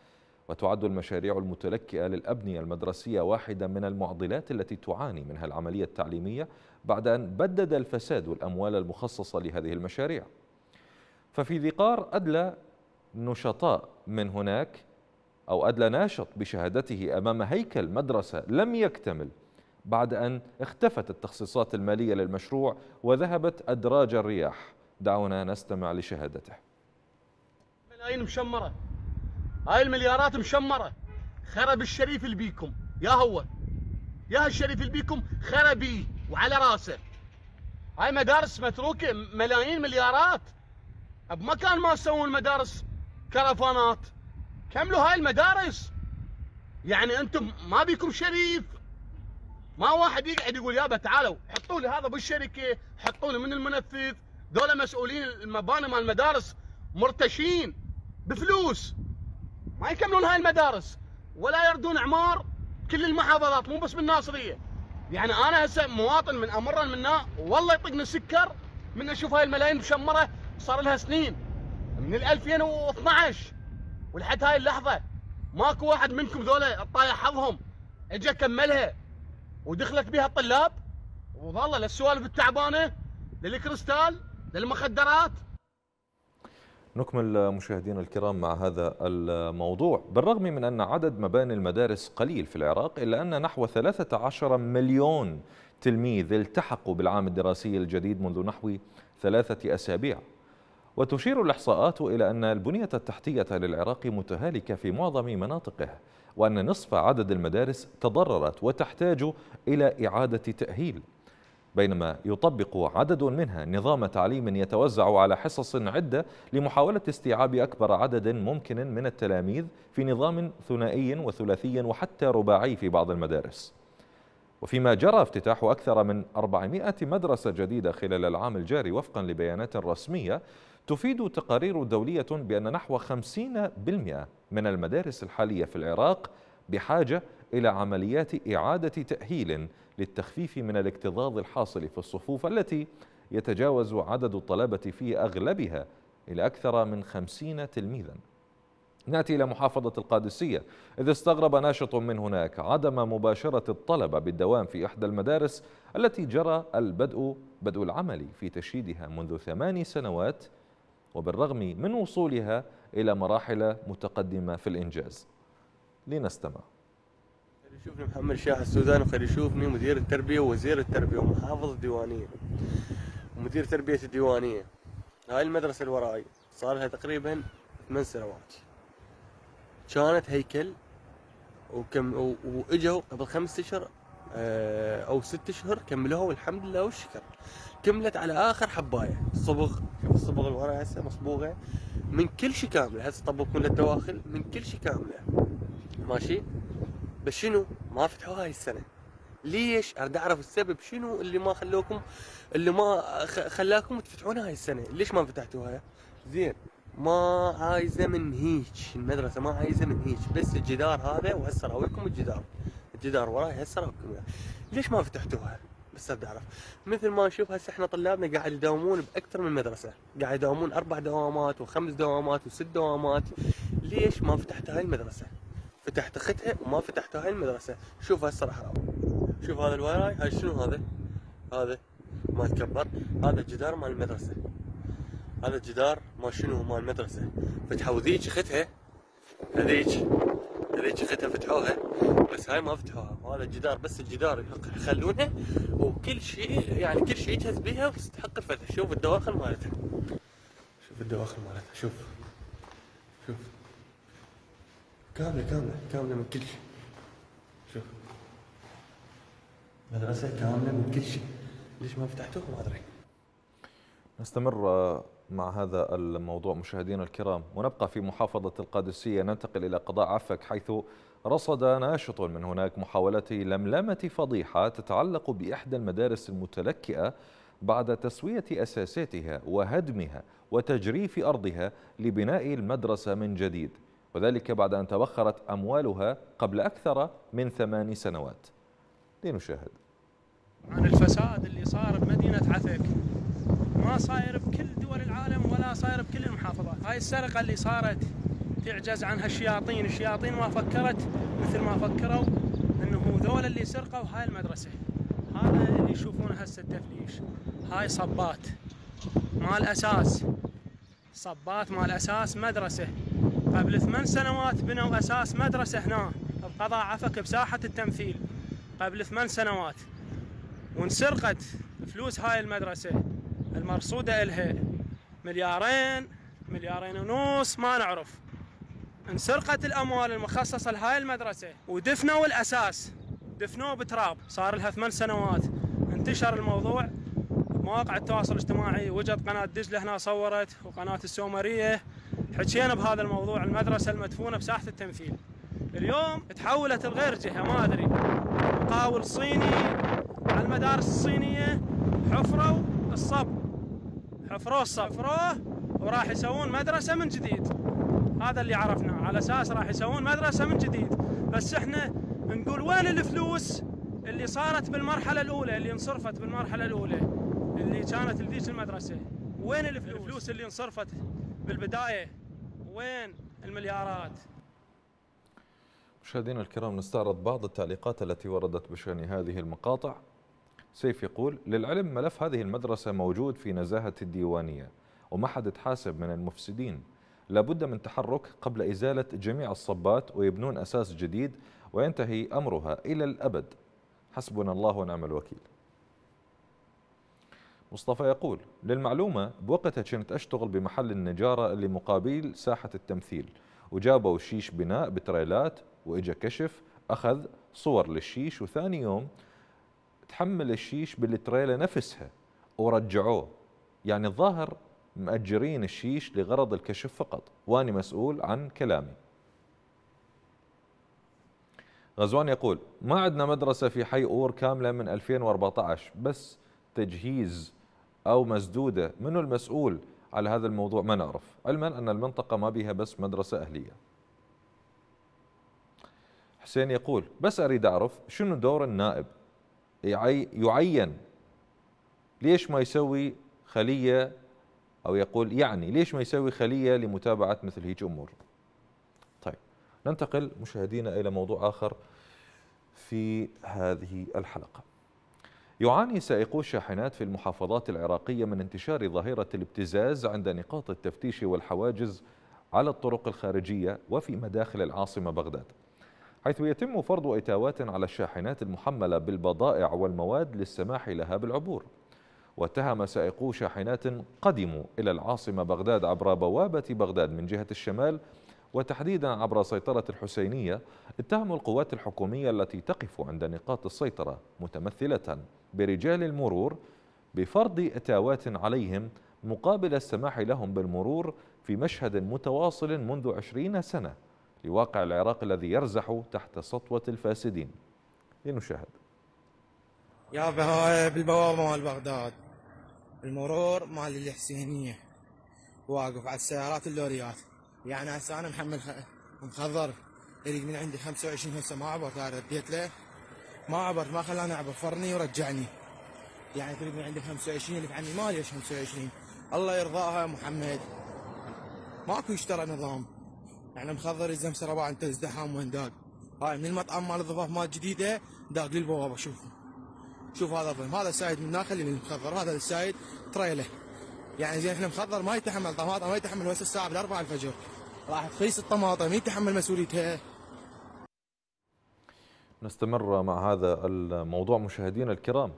وتعد المشاريع المتلكئة للأبنية المدرسية واحدة من المعضلات التي تعاني منها العملية التعليمية بعد أن بدد الفساد الأموال المخصصة لهذه المشاريع. ففي ذقار أدلى نشطاء من هناك أو أدلى ناشط بشهادته أمام هيكل مدرسة لم يكتمل بعد أن اختفت التخصيصات المالية للمشروع وذهبت أدراج الرياح. دعونا نستمع لشهادته. ملايين مشمرة. هاي المليارات مشمرة. خرب الشريف اللي بيكم. يا هو. يا الشريف اللي بيكم خربي وعلى راسه. هاي مدارس متروكة. ملايين مليارات. بمكان ما تسوون مدارس كرفانات. كملوا هاي المدارس؟ يعني أنتم ما بيكم شريف ما واحد يقعد يقول يابا تعالوا حطوا لي هذا بالشركة حطوا لي من المنفذ. دول مسؤولين المباني مال المدارس مرتشين بفلوس. ما يكملون هاي المدارس. ولا يردون إعمار. كل المحافظات مو بس بالناصريه يعني أنا هسه مواطن من أمر منا والله يطقني السكر من أشوف هاي الملايين مشمرة صار لها سنين. من 2012 ولحد هاي اللحظة ماكو واحد منكم ذولا طايح حظهم اجى كملها ودخلت بها الطلاب؟ وظل للسوالف التعبانة للكريستال للمخدرات. نكمل مشاهدينا الكرام مع هذا الموضوع. بالرغم من أن عدد مباني المدارس قليل في العراق إلا أن نحو 13 مليون تلميذ التحقوا بالعام الدراسي الجديد منذ نحو ثلاثة أسابيع. وتشير الإحصاءات إلى أن البنية التحتية للعراق متهالكة في معظم مناطقه وأن نصف عدد المدارس تضررت وتحتاج إلى إعادة تأهيل. بينما يطبق عدد منها نظام تعليم يتوزع على حصص عدة لمحاولة استيعاب أكبر عدد ممكن من التلاميذ في نظام ثنائي وثلاثي وحتى رباعي في بعض المدارس. وفيما جرى افتتاح أكثر من 400 مدرسة جديدة خلال العام الجاري وفقا لبيانات رسمية تفيد تقارير دولية بأن نحو 50% من المدارس الحالية في العراق بحاجة إلى عمليات إعادة تأهيل للتخفيف من الاكتظاظ الحاصل في الصفوف التي يتجاوز عدد الطلبة في أغلبها إلى أكثر من خمسين تلميذا. نأتي إلى محافظة القادسية إذ استغرب ناشط من هناك عدم مباشرة الطلبة بالدوام في إحدى المدارس التي جرى البدء بدء العمل في تشييدها منذ ثماني سنوات وبالرغم من وصولها إلى مراحل متقدمة في الإنجاز. لنستمع. يشوفني محمد شاح السوداني وخير يشوفني مدير التربية ووزير التربية ومحافظ الديوانية. ومدير تربية الديوانية هاي المدرسة اللي وراي صار لها تقريبا ثمان سنوات. كانت هيكل وكم وإجوا قبل خمس أشهر آه، أو ست أشهر كملوها والحمد لله والشكر. كملت على آخر حباية صبغ الصبغ اللي ورا هسه مصبوغة. من كل شيء كاملة هسه طبقوا للدواخل من كل شيء كاملة. ماشي؟ بس شنو ما فتحوها هاي السنة. ليش؟ أريد أعرف السبب شنو اللي ما خلوكم اللي ما خلاكم تفتحونها هاي السنة. ليش ما فتحتوها؟ زين. ما عايزة من هيك المدرسة ما عايزة من هيك بس الجدار هذا وهسه راويكم الجدار؟ الجدار وراي هسه راويكم ليش ما فتحتوها؟ بس أبدأ أعرف. مثل ما نشوف هسه إحنا طلابنا قاعد يداومون بأكثر من مدرسة. قاعد يداومون أربع دوامات وخمس دوامات وست دوامات. ليش ما فتحت هاي المدرسة؟ فتحت اختها وما فتحت هاي المدرسة. شوف هسه راح شوف هذا الوراي هاي شنو هذا؟ هذا ما تكبر هذا الجدار مال المدرسة. هذا الجدار ما شنو مال المدرسة. فتحوا ذيك اختها هذيك هذيك اختها فتحوها. بس هاي ما فتحوها. وهذا الجدار بس الجدار يخلونها. وكل شيء يعني كل شيء يجهز بيها وتستحق الفتح. شوف الدواخل مالتها. شوف الدواخل مالتها. شوف. شوف. كاملة كاملة كاملة من كل شيء. شوف. مدرسة كاملة من كل شيء. ليش ما فتحتوها؟ ما أدري. نستمر مع هذا الموضوع مشاهدينا الكرام ونبقى في محافظة القادسية ننتقل إلى قضاء عفك حيث رصد ناشط من هناك محاولة لملمة فضيحة تتعلق بإحدى المدارس المتلكئة بعد تسوية أساساتها وهدمها وتجريف أرضها لبناء المدرسة من جديد. وذلك بعد أن تبخرت أموالها قبل أكثر من ثمان سنوات. لنشاهد. عن الفساد اللي صار بمدينة عفك. ما صاير بكل دول العالم ولا صاير بكل المحافظات. هاي السرقة اللي صارت تعجز عنها الشياطين. الشياطين ما فكرت مثل ما فكروا إنه ذول اللي سرقوا هاي المدرسة. هذا اللي يشوفونه هسه التفليش هاي صبات مال أساس. صبات مال أساس مدرسة. قبل ثمان سنوات بنوا أساس مدرسة هنا بقضاء عفك بساحة التمثيل. قبل ثمان سنوات. وانسرقت فلوس هاي المدرسة. المرصودة إلها مليارين مليارين ونص ما نعرف. انسرقت الأموال المخصصة لهاي المدرسة ودفنوا الأساس دفنوه بتراب. صار لها ثمان سنوات. انتشر الموضوع. مواقع التواصل الاجتماعي وجد قناة دجلة هنا صورت وقناة السومرية. حكينا بهذا الموضوع. المدرسة المدفونة بساحة التمثيل. اليوم تحولت الغير جهة ما أدري. مقاول صيني على المدارس الصينية حفروا الصب. حفروه الصب حفروه وراح يسوون مدرسة من جديد. هذا اللي عرفناه على أساس راح يسوون مدرسة من جديد. بس إحنا نقول وين الفلوس اللي صارت بالمرحلة الأولى اللي انصرفت بالمرحلة الأولى اللي كانت لذيك المدرسة؟ وين الفلوس, الفلوس اللي انصرفت بالبداية. وين المليارات؟ مشاهدينا الكرام نستعرض بعض التعليقات التي وردت بشأن هذه المقاطع. سيف يقول للعلم ملف هذه المدرسة موجود في نزاهة الديوانية وما حد تحاسب من المفسدين. لابد من تحرك قبل إزالة جميع الصبات ويبنون أساس جديد وينتهي أمرها إلى الأبد. حسبنا الله ونعم الوكيل. مصطفى يقول للمعلومة بوقتها كنت أشتغل بمحل النجارة اللي مقابل ساحة التمثيل وجابوا شيش بناء بتريلات وإجا كشف أخذ صور للشيش وثاني يوم تحمل الشيش بالتريلا نفسها ورجعوه. يعني الظاهر مأجرين الشيش لغرض الكشف فقط. وأني مسؤول عن كلامي. غزوان يقول ما عندنا مدرسة في حي أور كاملة من 2014 بس تجهيز أو مسدودة. منو المسؤول على هذا الموضوع؟ ما نعرف. علما أن المنطقة ما بها بس مدرسة أهلية. حسين يقول بس أريد أعرف شنو دور النائب يعين. ليش ما يسوي خلية أو يقول يعني ليش ما يسوي خلية لمتابعة مثل هيك أمور؟ طيب ننتقل مشاهدينا إلى موضوع آخر في هذه الحلقة. يعاني سائقو الشاحنات في المحافظات العراقية من انتشار ظاهرة الابتزاز عند نقاط التفتيش والحواجز على الطرق الخارجية وفي مداخل العاصمة بغداد. حيث يتم فرض إتاوات على الشاحنات المحملة بالبضائع والمواد للسماح لها بالعبور. واتهم سائقو شاحنات قدموا إلى العاصمة بغداد عبر بوابة بغداد من جهة الشمال وتحديدا عبر سيطرة الحسينية اتهموا القوات الحكومية التي تقف عند نقاط السيطرة متمثلة برجال المرور بفرض إتاوات عليهم مقابل السماح لهم بالمرور في مشهد متواصل منذ عشرين سنة. لواقع العراق الذي يرزح تحت سطوة الفاسدين. لنشاهد. يا هاي بالبوابة مال بغداد المرور مال الحسينية واقف على السيارات اللوريات. يعني هسه أنا محمل مخضر يريد من عندي 25 هسه ما عبرت رديت له. ما عبرت ما خلاني اعبر فرني ورجعني. يعني تريد من عندك 25 الف عني ما ليش 25 الله يرضاها يا محمد. ماكو يشترى نظام. يعني مخضر الزمسره بعد انت ازدحام وين داق. هاي من المطعم مال الضفاف مال جديدة داق للبوابة شوف. شوف هذا الظلم هذا السايد من داخل اللي مخضر هذا السايد تريله يعني زين إحنا مخضر ما يتحمل طماطم ما يتحمل هسه الساعة بالأربعة الفجر. راح تخيس الطماطم يتحمل مسؤوليتها. نستمر مع هذا الموضوع مشاهدينا الكرام.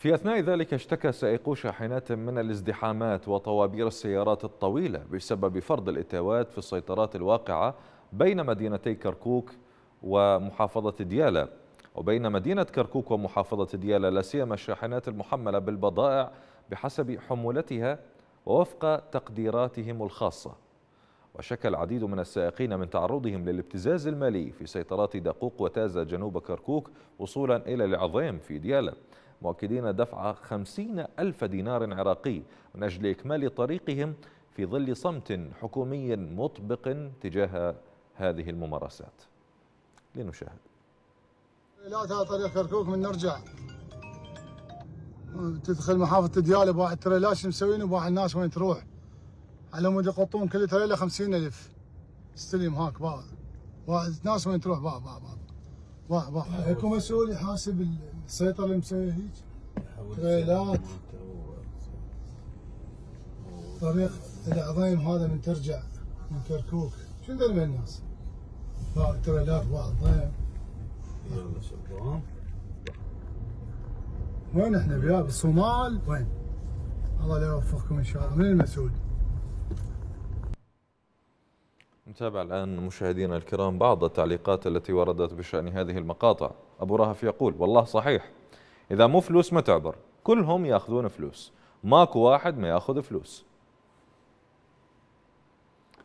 في أثناء ذلك اشتكى سائقو شاحنات من الازدحامات وطوابير السيارات الطويلة بسبب فرض الإتاوات في السيطرات الواقعة بين مدينتي كركوك ومحافظة ديالى وبين مدينة كركوك ومحافظة ديالى لا سيما الشاحنات المحملة بالبضائع بحسب حمولتها ووفق تقديراتهم الخاصة. وشكى العديد من السائقين من تعرضهم للابتزاز المالي في سيطرات دقوق وتازة جنوب كركوك وصولا إلى العظيم في ديالى مؤكدين دفع خمسين ألف دينار عراقي من أجل إكمال طريقهم في ظل صمت حكومي مطبق تجاه هذه الممارسات. لنشاهد. لا طريق كركوك من نرجع. تدخل محافظة ديالى باوع التريلات شو مسوين وباوع الناس وين تروح. على مود ينطون كل تريلا خمسين ألف. استلم هاك باع الناس وين تروح؟ باع باع باع باع باع يكون مسؤول يحاسب السيطرة اللي مسويها هيك. تريلات. طريق العظيم هذا من ترجع من كركوك. شو ذول الناس باع تريلات باع يلا شباب وين إحنا بيا بالصومال وين؟ الله لا يوفقكم إن شاء الله. من المسؤول؟ نتابع الآن مشاهدينا الكرام بعض التعليقات التي وردت بشأن هذه المقاطع. أبو رهف يقول والله صحيح. إذا مو فلوس ما تعبر. كلهم يأخذون فلوس. ماكو واحد ما يأخذ فلوس.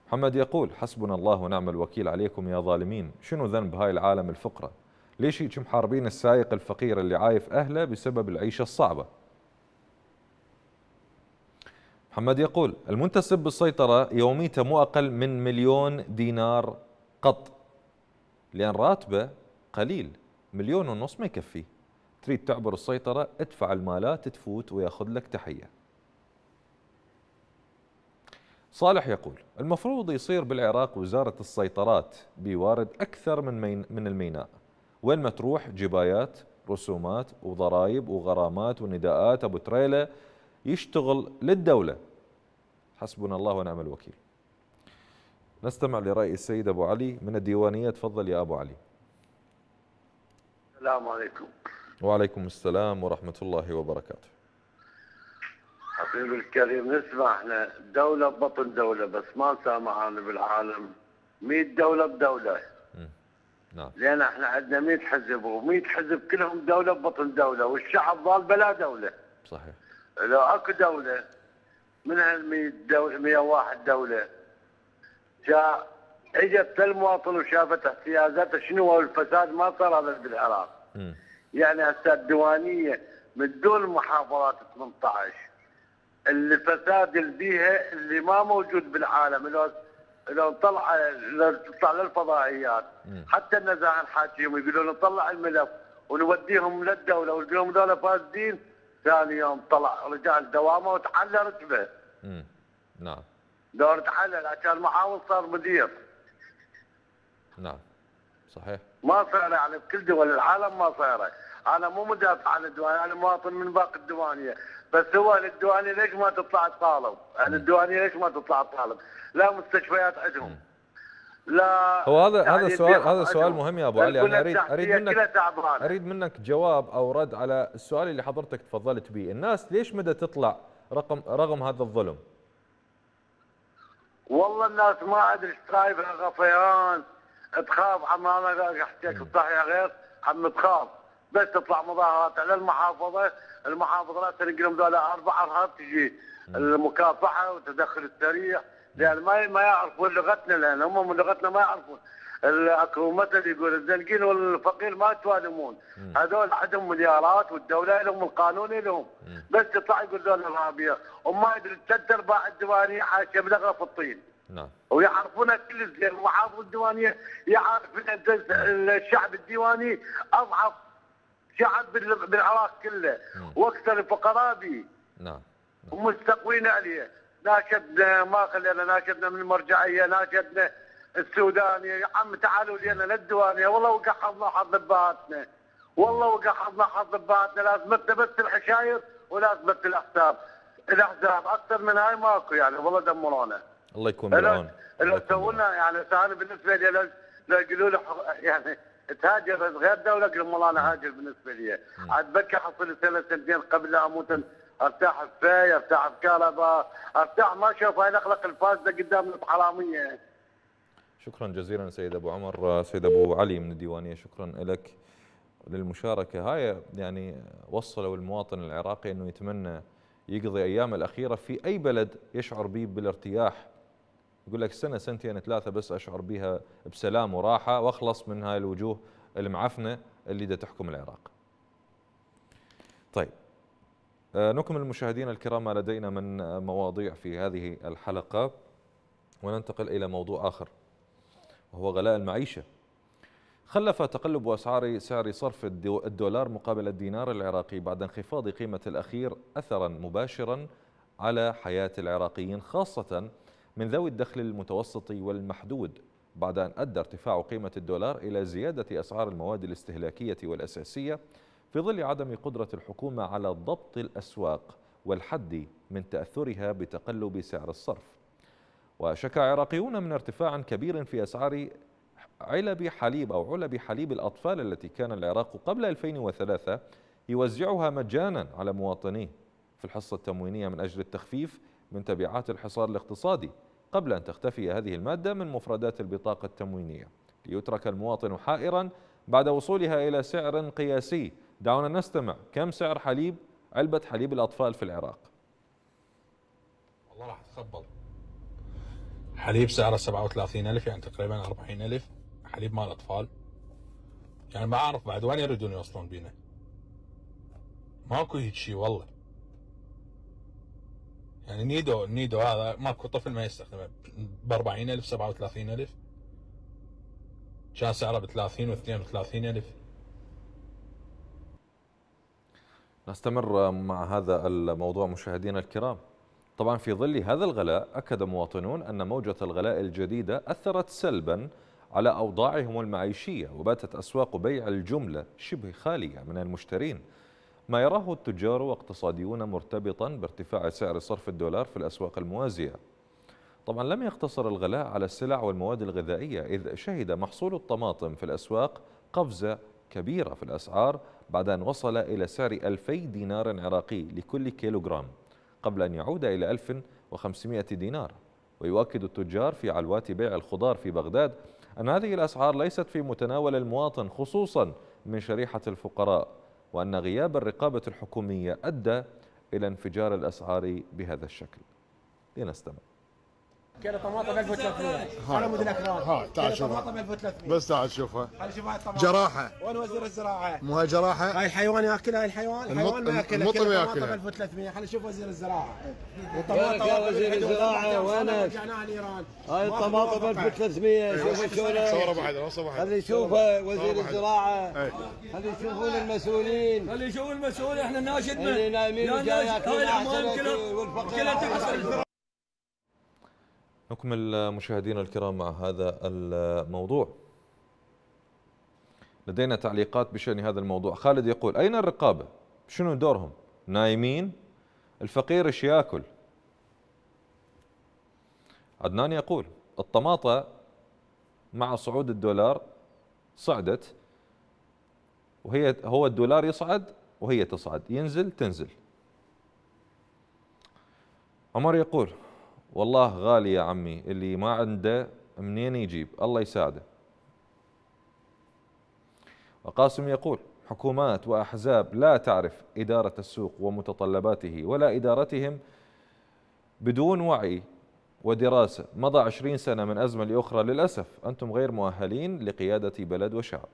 محمد يقول حسبنا الله ونعم الوكيل عليكم يا ظالمين. شنو ذنب هاي العالم الفقرة ليش هيك محاربين السائق الفقير اللي عايف أهله بسبب العيشة الصعبة؟ محمد يقول المنتسب بالسيطرة يوميته مو أقل من مليون دينار قط لأن راتبه قليل مليون ونص ما يكفي. تريد تعبر السيطرة ادفع المالات تفوت وياخذ لك تحية. صالح يقول المفروض يصير بالعراق وزارة السيطرات بيوارد أكثر من, من الميناء وين ما تروح جبايات رسومات وضرائب وغرامات ونداءات أبو تريلة يشتغل للدولة. حسبنا الله ونعم الوكيل. نستمع لرأي السيد أبو علي من الديوانية. تفضل يا أبو علي. السلام عليكم. وعليكم السلام ورحمة الله وبركاته. حبيبي الكريم نسمع إحنا دولة ببطن دولة بس ما سامعانا بالعالم. 100 دولة بدولة. نعم. لأن إحنا عندنا 100 حزب و100 حزب كلهم دولة ببطن دولة والشعب ضال بلا دولة. صحيح. لو اكو دولة من هال 100 دوله 101 دولة جاء اجت المواطن وشافت احتياجاته شنو هو الفساد؟ ما صار هذا بالعراق. يعني هسه الديوانية من دون المحافظات 18 الفساد اللي بيها اللي ما موجود بالعالم لو لو طلع لو تطلع للفضائيات حتى النزاهه الحاكم يقولون نطلع الملف ونوديهم للدولة ونقول ذولا فاسدين. ثاني يوم طلع رجال دوامه وتحلى رتبه. نعم. دور تحلل عشان محاول صار مدير. نعم. صحيح. ما صار يعني بكل دول العالم ما صار. أنا مو مدافع عن الديوانيه أنا مواطن من باقي الديوانيه بس هو الديوانيه ليش ما تطلع تطالب؟ يعني الديوانيه ليش ما تطلع تطالب؟ لا مستشفيات عندهم لا هو هذا يعني هذا سؤال هذا سؤال مهم يا أبو علي. أنا اريد أريد منك أريد منك جواب أو رد على السؤال اللي حضرتك تفضلت به، الناس ليش مدى تطلع رقم رغم هذا الظلم؟ والله الناس ما أدري إيش خايفه غفيان تخاف عم أنا احكيك الصحيح غير. عم تخاف. بس تطلع مظاهرات على المحافظة. المحافظة لا تنقلهم ذولا أربع أرهاب تجي. المكافحة والتدخل السريع. لأن ما ما يعرفون لغتنا لأن هم من لغتنا ما يعرفون. اكو مثل يقول الزنقين والفقير ما يتوالمون هذول عندهم مليارات والدولة لهم القانون لهم. بس يطلع يقول ذول ارهابيه وما يدري ثلاث ارباع الديوانية حاشيه بلغة في الطين نعم. ويعرفونها كل زين محافظ الديوانية. يعرف الشعب الديواني أضعف شعب بال- بالعراق كله. وأكثر الفقراء به. نعم. ومستقوين عليه. ناشدنا ما خلينا ناشدنا من المرجعيه ناشدنا السودانية. يا عم تعالوا لنا للديوانيه والله وقحضنا حظ ضباطنا والله وقحضنا حظ ضباطنا لازم بس الحشاير ولازم الأحزاب. الأحزاب أكثر من هاي ماكو يعني. والله دمرونا. الله يكون بالعون لو سووا لنا يعني أنا بالنسبة لي لو لو يقولوا لي يعني تهاجر غير دولة أقول والله أنا هاجر بالنسبة لي. عاد بكى حصل سنة سنتين قبل لا أموت. ارتاح في ارتاح في كهرباء ارتاح ما أشوف هاي الاخلاق الفاسده قدام الحرامية. شكرا جزيلا سيد أبو عمر. سيد أبو علي من الديوانية شكرا لك للمشاركة. هاي يعني وصلوا المواطن العراقي إنه يتمنى يقضي ايامه الأخيرة في أي بلد يشعر به بالارتياح. يقول لك سنة سنتين ثلاثة بس أشعر بها بسلام وراحة وأخلص من هاي الوجوه المعفنة اللي دا تحكم العراق. طيب آه، نكمل المشاهدين الكرام ما لدينا من آه، مواضيع في هذه الحلقة وننتقل إلى موضوع آخر وهو غلاء المعيشة. خلف تقلب اسعار سعر صرف الدو- الدولار مقابل الدينار العراقي بعد انخفاض قيمة الأخير اثرا مباشرا على حياة العراقيين خاصة من ذوي الدخل المتوسط والمحدود بعد أن أدى ارتفاع قيمة الدولار إلى زيادة أسعار المواد الاستهلاكية والأساسية في ظل عدم قدرة الحكومة على ضبط الأسواق والحد من تأثرها بتقلب سعر الصرف. وشكى عراقيون من ارتفاع كبير في أسعار علب حليب أو علب حليب الأطفال التي كان العراق قبل 2003 يوزعها مجانا على مواطنيه في الحصة التموينية من أجل التخفيف من تبعات الحصار الاقتصادي قبل أن تختفي هذه المادة من مفردات البطاقة التموينية ليترك المواطن حائرا بعد وصولها إلى سعر قياسي دعونا نستمع. كم سعر حليب؟ علبة حليب الأطفال في العراق. والله راح تخبل. حليب سعره 37000 يعني تقريبا 40000 حليب مال أطفال. يعني ما أعرف بعد وين يريدون يوصلون بينا. ماكو هيك شيء والله. يعني نيدو نيدو هذا ماكو طفل ما يستخدمه. ب 40000 37000 كان سعره ب 30 و 32000 نستمر مع هذا الموضوع مشاهدينا الكرام. طبعا في ظل هذا الغلاء أكد مواطنون أن موجة الغلاء الجديدة أثرت سلبا على أوضاعهم المعيشية وباتت أسواق بيع الجملة شبه خالية من المشترين. ما يراه التجار واقتصاديون مرتبطا بارتفاع سعر صرف الدولار في الأسواق الموازية. طبعا لم يقتصر الغلاء على السلع والمواد الغذائية إذ شهد محصول الطماطم في الأسواق قفزة كبيرة في الأسعار بعد أن وصل إلى سعر 2000 دينار عراقي لكل كيلوغرام قبل أن يعود إلى 1500 دينار. ويؤكد التجار في علوات بيع الخضار في بغداد أن هذه الأسعار ليست في متناول المواطن خصوصا من شريحة الفقراء وأن غياب الرقابة الحكومية أدى إلى انفجار الأسعار بهذا الشكل. لنستمع. كيلو طماطم 1300 هاي. على مود الاكرام هاي، تعال شوفها. طماطم 1300 بس تعال شوفها. هل شوف هاي الطماطم جراحة. وين وزير الزراعة؟ مو هاي جراحة؟ هاي الحيوان ياكلها هاي الحيوان. الحيوان ما ياكلها المطر كيلو ياكلها. طماطم 1300 خلينا نشوف وزير الزراعة. يا وزير الزراعة؟ وينك؟ رجعناها لايران هاي الطماطم 1300 شوف شلون صورة بعد. صورة بعد خلي يشوفه وزير الزراعة. خلي يشوفون المسؤولين. خلي يشوفون المسؤول إحنا ناشدنا. اللي نايمين يا وجاي ناس- ياكلون كلها- تحصل. نكمل مشاهدينا الكرام مع هذا الموضوع. لدينا تعليقات بشأن هذا الموضوع. خالد يقول أين الرقابة؟ شنو دورهم؟ نايمين؟ الفقير إيش يأكل؟ عدنان يقول الطماطة مع صعود الدولار صعدت وهي هو الدولار يصعد وهي تصعد. ينزل تنزل. عمر يقول والله غالي يا عمي اللي ما عنده منين يجيب؟ الله يساعده. وقاسم يقول حكومات وأحزاب لا تعرف إدارة السوق ومتطلباته ولا إدارتهم بدون وعي ودراسة. مضى عشرين سنة من أزمة لأخرى للأسف. أنتم غير مؤهلين لقيادة بلد وشعب.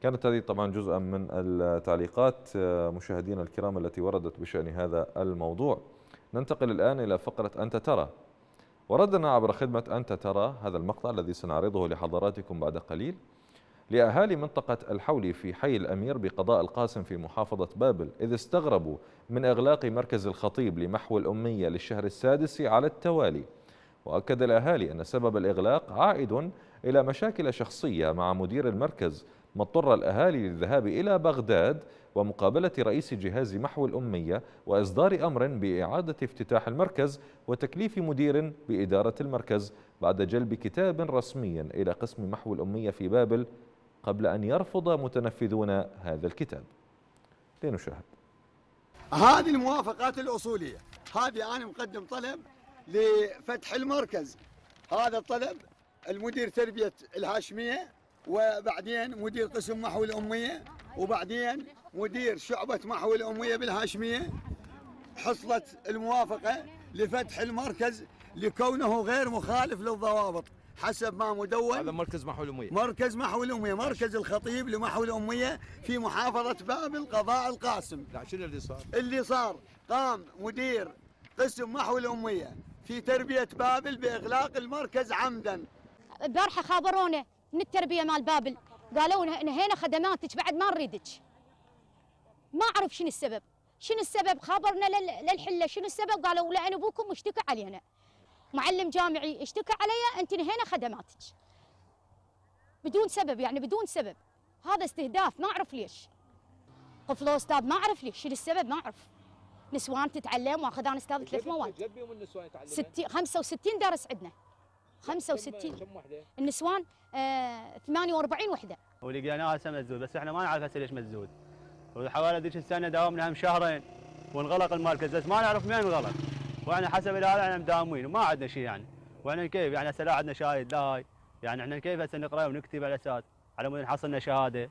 كانت هذه طبعا جزءا من التعليقات آه، مشاهدينا الكرام التي وردت بشأن هذا الموضوع. ننتقل الآن إلى فقرة أنت ترى. وردنا عبر خدمة أنت ترى هذا المقطع الذي سنعرضه لحضراتكم بعد قليل لأهالي منطقة الحولي في حي الأمير بقضاء القاسم في محافظة بابل إذ استغربوا من إغلاق مركز الخطيب لمحو الأمية للشهر السادس على التوالي. وأكد الأهالي أن سبب الإغلاق عائد إلى مشاكل شخصية مع مدير المركز ما اضطر الأهالي للذهاب إلى بغداد ومقابلة رئيس جهاز محو الأمية وإصدار أمر بإعادة افتتاح المركز وتكليف مدير بإدارة المركز بعد جلب كتاب رسمي إلى قسم محو الأمية في بابل قبل أن يرفض متنفذون هذا الكتاب. لنشاهد هذه الموافقات الأصولية. هذه أنا مقدم طلب لفتح المركز. هذا الطلب المدير تربية الهاشمية وبعدين مدير قسم محو الأمية وبعدين مدير شعبة محو الأمية بالهاشمية حصلت الموافقة لفتح المركز لكونه غير مخالف للضوابط حسب ما مدون. هذا مركز محو الأمية مركز محو الأمية مركز الخطيب لمحو الأمية في محافظة بابل قضاء القاسم. لا شنو اللي صار؟ اللي صار قام مدير قسم محو الأمية في تربية بابل بإغلاق المركز عمدا. البارحة خابرونا من التربية مال بابل. قالوا نهينا خدماتك بعد ما نريدك. ما أعرف شنو السبب. شنو السبب؟ خابرنا لل- للحلة. شنو السبب؟ قالوا لأن أبوكم اشتكى علينا معلم جامعي اشتكى علي أنت نهينا خدماتك. بدون سبب يعني بدون سبب. هذا استهداف ما أعرف ليش. طفل أستاذ ما أعرف ليش. شنو السبب؟ ما أعرف. نسوان تتعلم واخذ أنا أستاذ ثلاث مواد. جد بيوم النسوان يتعلمون؟ 60 65 درس عندنا. 65 كم وحدة؟ النسوان آه 48 وحدة. ولقيناها هسه مسدود بس إحنا ما نعرف هسه ليش مسدود وحوالي ذيك السنة داومنا هم شهرين. وانغلق المركز بس ما نعرف من انغلق وإحنا حسب الآلة إحنا مداومين وما عندنا شيء يعني. وإحنا كيف؟ يعني هسه لا عندنا شاهد لا هاي. يعني إحنا كيف هسه نقرأ ونكتب على أساس؟ على مود نحصلنا شهادة.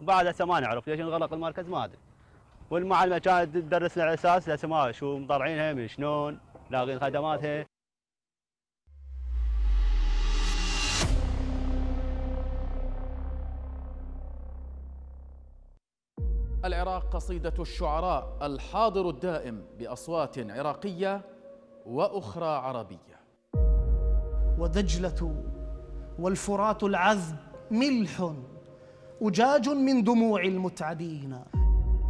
وبعد هسه ما نعرف ليش انغلق المركز ما أدري. والمعلمه كانت تدرسنا على أساس هسه ما شو مطلعينها من شلون لاغين خدماتها. العراق قصيدة الشعراء الحاضر الدائم بأصوات عراقية وأخرى عربية. ودجلة والفرات العذب ملح أجاج من دموع المتعدين.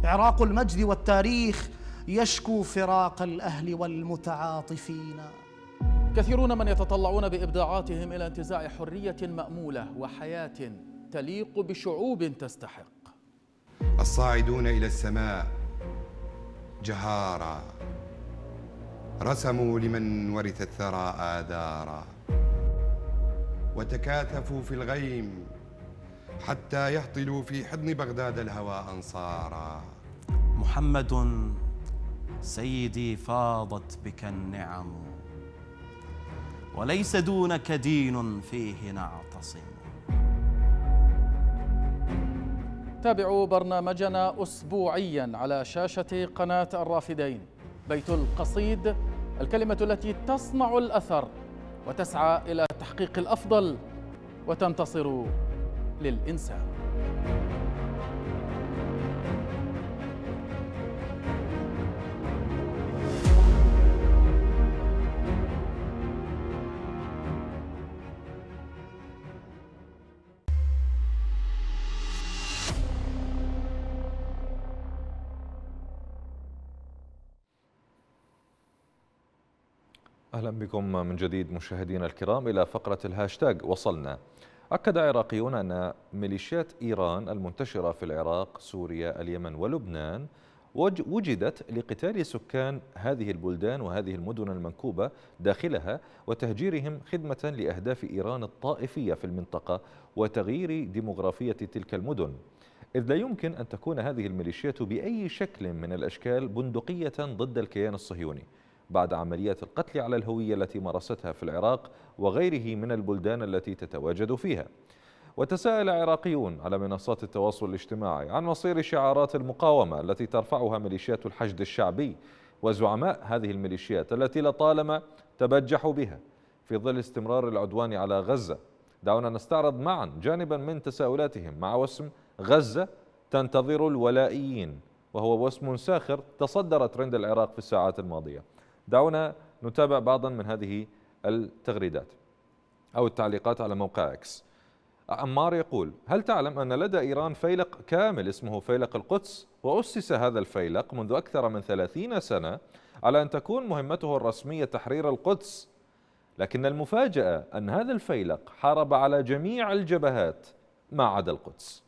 عراق المجد والتاريخ يشكو فراق الأهل والمتعاطفين. كثيرون من يتطلعون بإبداعاتهم إلى انتزاع حرية مأمولة وحياة تليق بشعوب تستحق. الصاعدون إلى السماء جهارا. رسموا لمن ورث الثرى آذارا. وتكاثفوا في الغيم حتى يهطلوا في حضن بغداد الهوى أنصارا. محمد سيدي فاضت بك النعم وليس دونك دين فيه نعتصم. تابعوا برنامجنا أسبوعيا على شاشة قناة الرافدين بيت القصيد الكلمة التي تصنع الأثر وتسعى إلى تحقيق الأفضل وتنتصر للإنسان. أهلا بكم من جديد مشاهدينا الكرام إلى فقرة الهاشتاج وصلنا. أكد عراقيون أن ميليشيات إيران المنتشرة في العراق سوريا اليمن ولبنان وج- وجدت لقتال سكان هذه البلدان وهذه المدن المنكوبة داخلها وتهجيرهم خدمة لأهداف إيران الطائفية في المنطقة وتغيير ديمغرافية تلك المدن. إذ لا يمكن أن تكون هذه الميليشيات بأي شكل من الأشكال بندقية ضد الكيان الصهيوني. بعد عمليات القتل على الهوية التي مارستها في العراق وغيره من البلدان التي تتواجد فيها. وتساءل عراقيون على منصات التواصل الاجتماعي عن مصير شعارات المقاومة التي ترفعها ميليشيات الحشد الشعبي وزعماء هذه الميليشيات التي لطالما تبجحوا بها. في ظل استمرار العدوان على غزة دعونا نستعرض معا جانبا من تساؤلاتهم مع وسم غزة تنتظر الولائيين وهو وسم ساخر تصدر ترند العراق في الساعات الماضية. دعونا نتابع بعضا من هذه التغريدات أو التعليقات على موقع إكس عمار يقول هل تعلم أن لدى إيران فيلق كامل اسمه فيلق القدس؟ وأسس هذا الفيلق منذ أكثر من ثلاثين سنة على أن تكون مهمته الرسمية تحرير القدس. لكن المفاجأة أن هذا الفيلق حارب على جميع الجبهات ما عدا القدس.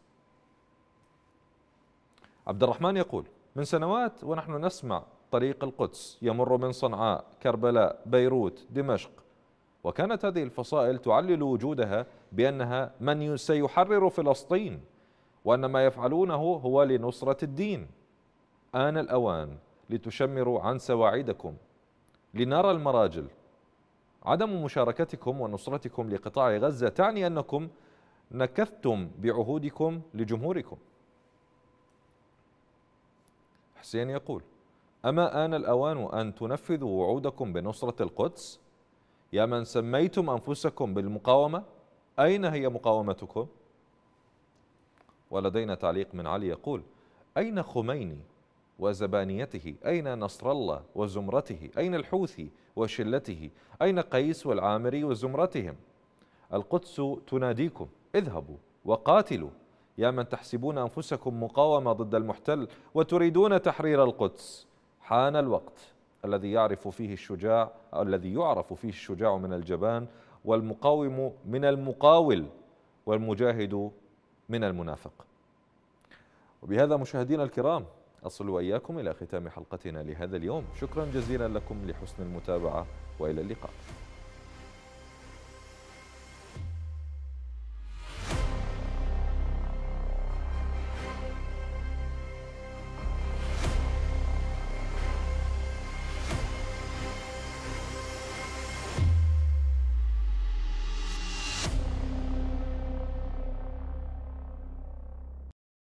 عبد الرحمن يقول من سنوات ونحن نسمع طريق القدس يمر من صنعاء كربلاء بيروت دمشق. وكانت هذه الفصائل تعلل وجودها بأنها من سيحرر فلسطين وأن ما يفعلونه هو لنصرة الدين. آن الأوان لتشمروا عن سواعدكم لنرى المراجل. عدم مشاركتكم ونصرتكم لقطاع غزة تعني أنكم نكثتم بعهودكم لجمهوركم. حسين يقول أما آن الأوان أن تنفذوا وعودكم بنصرة القدس؟ يا من سميتم أنفسكم بالمقاومة أين هي مقاومتكم؟ ولدينا تعليق من علي يقول أين خميني وزبانيته؟ أين نصر الله وزمرته؟ أين الحوثي وشلته؟ أين قيس والعامري وزمرتهم؟ القدس تناديكم اذهبوا وقاتلوا. يا من تحسبون أنفسكم مقاومة ضد المحتل وتريدون تحرير القدس. حان الوقت الذي يعرف فيه الشجاع أو الذي يعرف فيه الشجاع من الجبان والمقاوم من المقاول والمجاهد من المنافق. وبهذا مشاهدينا الكرام أصل وإياكم إلى ختام حلقتنا لهذا اليوم. شكرا جزيلا لكم لحسن المتابعة وإلى اللقاء.